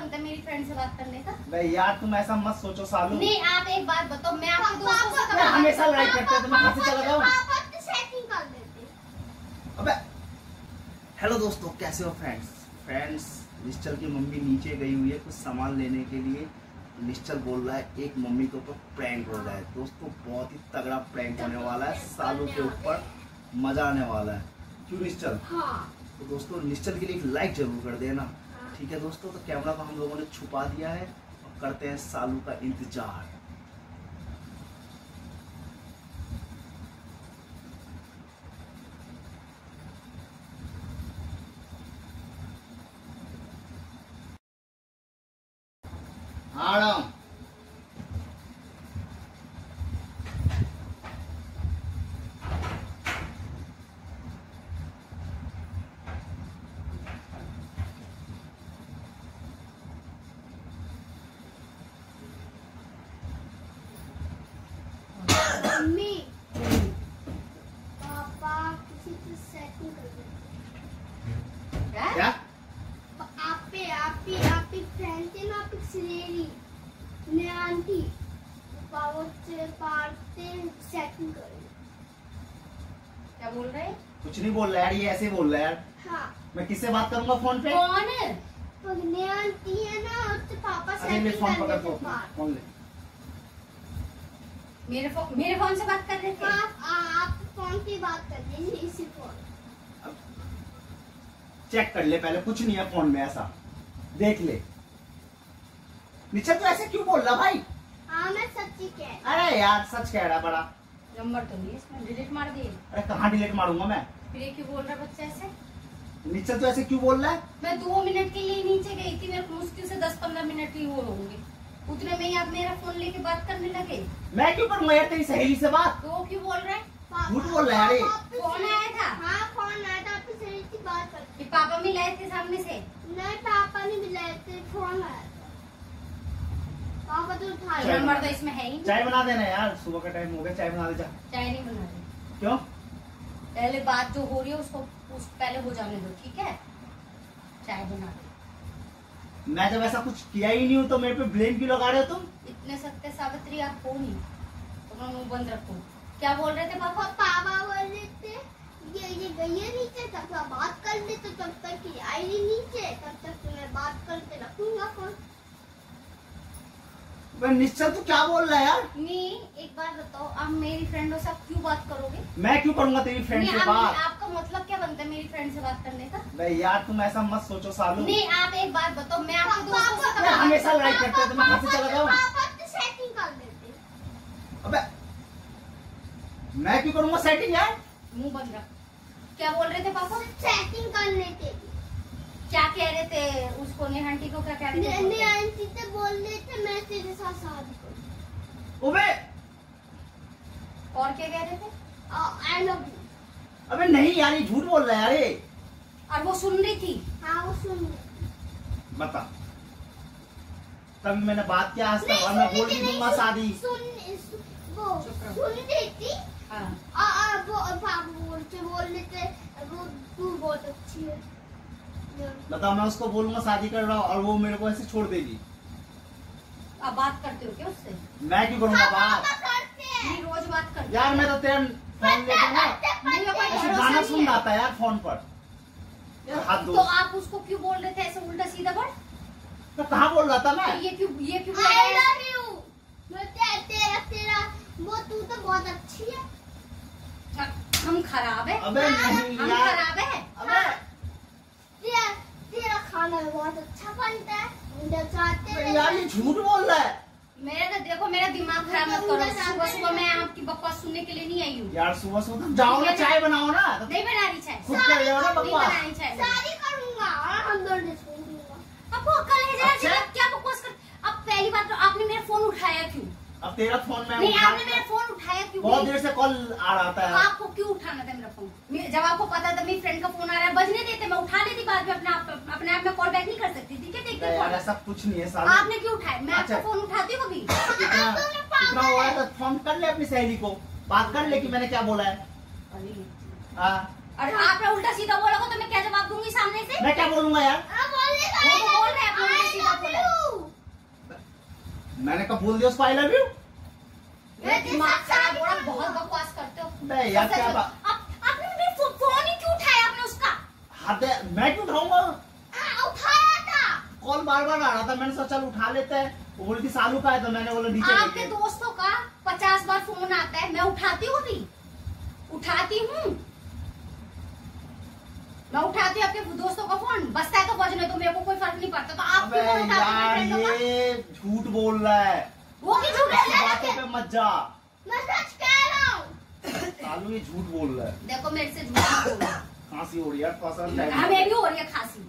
बनता है मेरी फ्रेंड से बात करने का बे यार तुम ऐसा मत सोचो सालू। नहीं आप एक बात बताओ मैं आपके दोस्तों से कब हमेशा लड़ाई करते हैं तो मैं कहाँ से चला जाऊँ पापा तो सेटिंग कर देते? अबे हेलो दोस्तों कैसे हो फ्रेंड्स फ्रेंड्स निश्चल की मम्मी नीचे गई हुई है कुछ सामान लेने के लिए। निश्चल बोल रहा है एक मम्मी के ऊपर प्रैंक हो रहा है। दोस्तों बहुत ही तगड़ा प्रैंक होने वाला है सालों के ऊपर मज़ा आने वाला है। क्यों निश्चल? हाँ। तो दोस्तों निश्चल के लिए एक लाइक ज़रूर कर देना। ठीक है दोस्तों तो कैमरा को हम लोगों ने छुपा दिया है और करते हैं सालू का इंतज़ार। आ ने आंटी पारते सेटिंग कर। क्या बोल रहे कुछ नहीं बोल रहा यार ये ऐसे बोल रहा है यार। हाँ। मैं किससे बात करूँगा फ़ोन पे? कौन? है पर ने आंटी है ना पापा सेटिंग फ़ोन पकड़ देते तो फ़ोन ले। मेरे फ़ोन मेरे फ़ोन से बात कर रहे थे? आप आप फ़ोन की बात कर दीजिए इसी फ़ोन चेक कर ले पहले कुछ नहीं है फ़ोन में ऐसा। देख ले। निश्चल तो ऐसे क्यों बोल रहा भाई? हाँ मैं सच्ची कह अरे यार सच कह रहा है बड़ा। नंबर तो नहीं इसमें डिलीट मार दिए। अरे कहाँ डिलीट मारूँगा मैं? फिर ये क्यों बोल रहा है बच्चा ऐसे? निश्चल तो ऐसे क्यों बोल रहा है? मैं दो मिनट के लिए नीचे गई थी मेरे को मुश्किल से दस पंद्रह मिनट ही हो होंगे। उतने में ही आप मेरा फ़ोन लेके बात करने लगे। मैं क्यों करूँगा यार तेरी सहेली से बात? तो वो क्यों बोल रहे हैं? झूठ बोल रहा है अरे। फ़ोन आया था? हाँ फ़ोन आया था? आपकी सहेली से बात कर पापा मिलाए थे सामने से? नहीं पापा नहीं मिलाए थे फ़ोन आया। नंबर तो इसमें है ही। चाय बना देना यार सुबह का टाइम हो गया चाय बना दे जा। चाय नहीं बना रहे क्यों? पहले बात जो हो रही है उसको उस पहले हो जाने दो ठीक है? चाय बना दो। मैं जब ऐसा कुछ किया ही नहीं हूँ तो मेरे पे ब्लेम क्यों लगा रहे हो तुम? इतने सत्य सावित्री आप हो नहीं। तो मैं मुँह बंद रखो। क्या बोल रहे थे पापा? पापा बोल रहे थे ये ये गई है नीचे तक बात कर ले तो तब तक ये आई नहीं नीचे तब तक तो मैं बात करके रखूँगा फ़ोन मैं निश्चल तू क्या बोल रहा है यार? नहीं एक बार बताओ आप मेरी फ्रेंडों से आप क्यों बात करोगे? मैं क्यों करूँगा तेरी फ्रेंड से आप- बात? आपका मतलब क्या बनता है मेरी फ्रेंड से बात करने का? बे यार तुम ऐसा मत सोचो सालू। नहीं आप एक बात बताओ मैं आपके दोस्तों से बात हमेशा लड़ाई करते हैं तो मैं कहाँ से चला जाऊँ तो कर अबे मैं क्यों करूँगा सेटिंग यार? मुँह बंद रख। क्या बोल रहे थे पापा? सेटिंग करने के लिए। क्या कह रहे थे उसको नेहांटी को क्या कह रहे थे? आंटी से बोल रहे थे मैं तेरे साथ शादी करूँ अबे और क्या कह रहे थे? आई लव यू अबे नहीं यार ये झूठ बोल रहा है यार ये। और वो सुन रही थी? हाँ वो सुन रहे बता। तभी मैंने बात किया आज तक और मैं बोल भी दूँगा शादी। सुन वो सुन रही थी। हाँ। आ, आ, वो और पापा बोलते बोल रहे थे वो तू बहुत अच्छी है। बता मैं उसको बोलूँगा शादी कर रहा हूँ और वो मेरे को ऐसे छोड़ देगी। आप बात करते हो क्या उससे? मैं क्यों करूँगा हाँ, बात? हैं। नहीं रोज बात करते यार मैं तो तेरा फ़ोन लेके ना गाना सुन रहा था यार फ़ोन पर। यार हाथ तो आप उसको क्यों बोल रहे थे ऐसे उल्टा सीधा वर्ड तो कहाँ बोल रहा था मैं? ये क्यों ये क्यों आई रहे लव यू तेरा तेरा वो तू तो बहुत अच्छी है। हम खराब है। अबे नहीं हम खराब है? अबे तेरा तेरा खाना बहुत अच्छा बनता है मुझे चाहते यार ये झूठ बोल रहा है। मेरा तो देखो मेरा दिमाग खराब मत करो। सुबह सुबह मैं आपकी बकवास सुनने के लिए नहीं आई हूँ। यार सुबह सुबह तुम जाओ ना चाय बनाओ ना। नहीं बना रही चाय। खुद कर रहे हो ना नहीं बकवास। बनानी चाय। शादी करूँगा। हम दोनों छोड़ दूँगा। आपको अक्ल है जरा अच्छा। क्या बकवास कर अब पहली बात तो आपने मेरा फ़ोन उठाया क्यों? अब तेरा फ़ोन मैं नहीं आपने मेरा फ़ोन उठाया क्यों? बहुत देर से कॉल आ रहा था। आपको क्यों उठाना था मेरा फ़ोन? जब आपको पता था मेरी फ्रेंड का फ़ोन आ रहा है बजने देते मैं उठा लेती बाद में अपने आप अपने आप में कॉल बैक नहीं कर सकती थी। क्या देखते यार ऐसा कुछ नहीं है साला। आपने क्यों उठाया? मैं आपका अच्छा। फ़ोन उठाती हूँ कभी इतना इतना हुआ है तो फ़ोन कर ले अपनी सहेली को। बात कर ले कि मैंने क्या बोला है। हाँ। और आपने उल्टा सीधा बोलोगे तो मैं क्या जवाब दूँगी सामने से? मैं क्या बोलूँगा यार? हाँ तो बोल रहे हैं आपने उल्टा सीधा बोला। मैंने कब बोल दिया उसको आई लव यू हो है, बहुत बकवास करते हो नहीं यार सच- क्या सच- बात आप- आपने मेरे फो- फ़ोन ही क्यों उठाया आपने उसका हाथ मैं क्यों उठाऊँगा उठाया था। कॉल बार बार आ रहा था? मैंने सोचा चल उठा लेते हैं। वो बोलती सालू का है तो मैंने बोला नीचे आपके दोस्तों का पचास बार फ़ोन आता है। मैं उठाती हूँ भी उठाती हूँ। मैं उठाती हूँ आपके दोस्तों का फ़ोन। बसता है तो बजने तो मेरे को कोई फ़र्क नहीं पड़ता। तो आप अबे यार? ये झूठ बोल रहा है। वो की झूठ है? बातों पे मत जा। मैं सच कह रहा हूँ। सालू ये झूठ बोल रहा है। देखो मेरे से झूठ बोलो। खांसी हो रही है थोड़ा सा हमें भी हो रही है खांसी।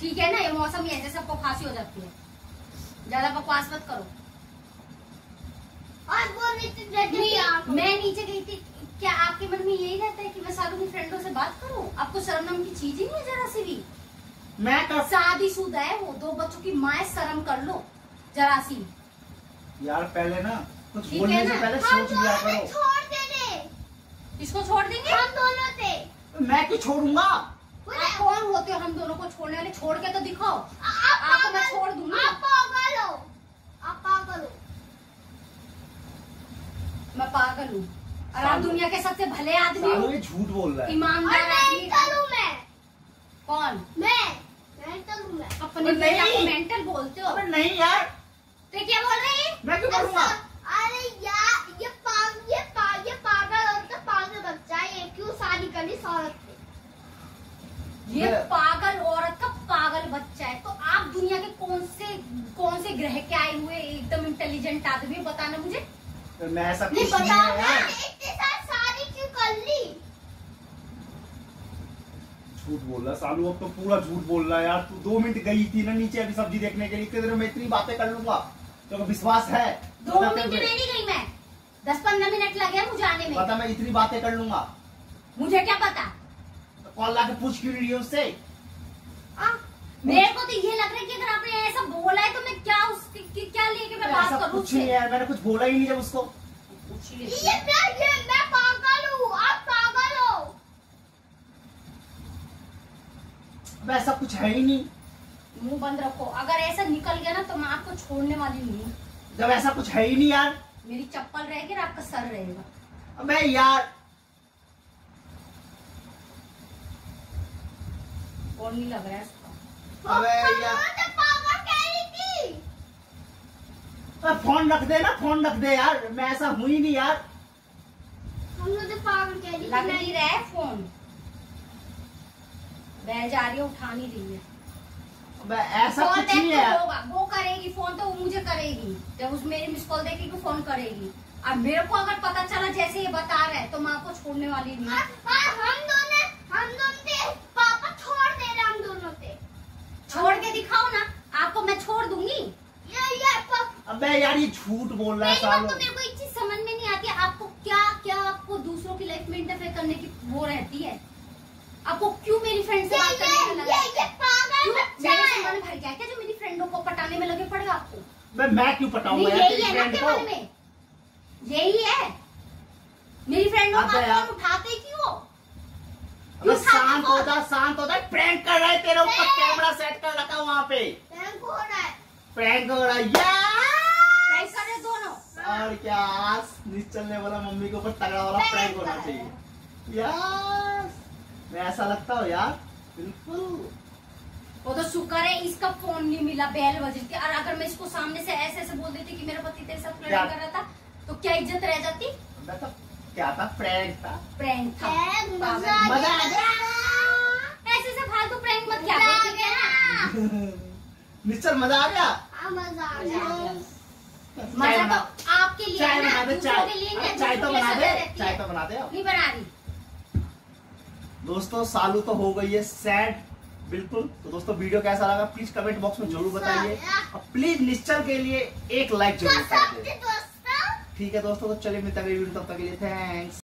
ठीक है ना ये मौसम ही ऐसे सबको खांसी हो जाती है। ज़्यादा बकवास मत करो। और वो की मैं नीचे गई थी। क्या आपके मन में यही रहता है कि मैं सालों की फ्रेंडों से बात करूँ? आपको शर्म नाम की चीज़ ही नहीं है जरा सी भी। मैं कर शादीशुदा है वो दो बच्चों की माँ है, शर्म कर लो जरा सी। यार पहले ना कुछ ठीक बोलने है से पहले सोच लिया करो। छोड़ देने। इसको छोड़ देंगे? हम दोनों थे। मैं क्यों छोड़ूँगा? आप कौन होते हो हम दोनों को छोड़ने वाले? छोड़ के तो दिखाओ। आप आपको मैं छोड़ दूँगी। आप पागल हो। आप पागल हो। मैं पागल हूँ। और आप दुनिया के सबसे भले आदमी हो। झूठ बोल रहा है। ईमानदार मेंटल हूँ। मैं। कौन? मैं। मेंटल हूँ मैं। अपने नहीं। बेटा को मेंटल बोलते हो। नहीं यार। तो क्या बोल रही? हैं मैं क्यों करूँगा अच्छा, अरे यार ये पाग ये पा ये पागल और तो पागल बच्चा है ये क्यों शादी करनी औरत से ये पागल औरत का पागल बच्चा है। तो आप दुनिया के कौन से कौन से ग्रह के आए हुए एकदम इंटेलिजेंट आदमी? बताना मुझे। मैं ऐसा नहीं, बताओ क्यों कर ली? झूठ बोल रहा सालू अब तो पूरा झूठ बोल रहा है यार। तू दो मिनट गई थी ना नीचे अभी सब्ज़ी देखने के लिए। इतने देर में मैं इतनी बातें कर लूँगा। तो विश्वास है? दो मिनट में नहीं गई मैं। दस पंद्रह मिनट लगे मुझे आने में। बता मैं इतनी बातें कर लूँगा। मुझे क्या पता? तो कॉल ला के पूछ क्यों रही है उससे मेरे को तो ये लग रहा है कि अगर आपने ऐसा बोला है तो मैं क्या उसकी कि- क्या लेके मैं बात करूँ कुछ नहीं है यार मैंने कुछ बोला ही नहीं जब उसको। ही ये मैं ये? मैं पागल हूँ आप पागल हो। अब ऐसा कुछ है ही नहीं। मुँह बंद रखो। अगर ऐसा निकल गया ना तो मैं आपको छोड़ने वाली नहीं हूँ। जब ऐसा कुछ है ही नहीं यार। मेरी चप्पल रहेगी और आपका सर रहेगा। मैं यार और नहीं लग रहा है। इसका अबे तो पागल कह रही थी। अबे फ़ोन रख दे ना फ़ोन रख दे यार। मैं ऐसा हूँ ही नहीं यार। हम तो पागल कह रही लग नहीं रहा है फ़ोन। बह जा रही है उठा नहीं रही है। ऐसा कुछ नहीं है। तो वो करेगी फ़ोन तो वो मुझे करेगी। जब उस मेरी मिस कॉल देखेगी फ़ोन करेगी। अब मेरे को अगर पता चला जैसे ये बता रहा है तो मैं आपको छोड़ने वाली नहीं और- हूँ। और हम दोनों हम दोनों थे पापा छोड़ दे रहे हम दोनों थे छोड़ के दिखाओ ना। आपको मैं छोड़ दूँगी। ये ये अबे यार ये झूठ बोल रहा है सालों। तो मेरे को एक चीज़ समझ में नहीं आती आपको क्या क्या आपको दूसरों की लाइफ में इंटरफेयर करने की वो रहती है? आपको क्यों मेरी फ्रेंड से बात करने में लगा? ये ये पागल बच्चा मेरे है। मन भर गया क्या जो मेरी फ्रेंडों को पटाने में लगे पड़ेगा आपको? मैं मैं क्यों पटाऊँगा यार यही तेरी है फ्रेंड को यही है। मेरी फ्रेंडों का। फ़ोन उठाते क्यों अबे शांत हो जा शांत हो जा। प्रैंक कर रहा है तेरे ऊपर कैमरा सेट पे बैंक हो रहा है प्रैंक हो रहा है यार प्रैंक कर रहे दोनों और क्या? आज निश्चल ने बोला मम्मी के ऊपर तगड़ा वाला प्रैंक होना चाहिए। यार मैं ऐसा लगता हूँ यार बिल्कुल। वो तो शुक्र है इसका फ़ोन नहीं मिला बेल बज थी और अगर मैं इसको सामने से ऐसे ऐसे बोल देती कि मेरा पति तेरे साथ प्रैंक कर रहा था तो क्या इज़्ज़त रह जाती? मैं तो क्या था? प्रैंक था। प्रैंक था। मज़ा आ गया। ऐसे से फालतू प्रैंक मत क्या ठीक है ना? निश्चल मज़ा आ गया? हाँ, मज़ा आ गया। मज़ा तो आपके लिए चाय बना दे चाय। चाय तो बना दे चाय तो बना दे नहीं बना रही। दोस्तों सालू तो हो गई है सैड बिल्कुल। तो दोस्तों वीडियो कैसा लगा? प्लीज़ कमेंट बॉक्स में ज़रूर बताइए। और प्लीज़ निश्चल के लिए एक लाइक तो ज़रूर कर दे ठीक है दोस्तों तो चलिए मिलते हैं वीडियो तब तक के लिए थैंक्स